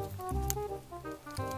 あっ。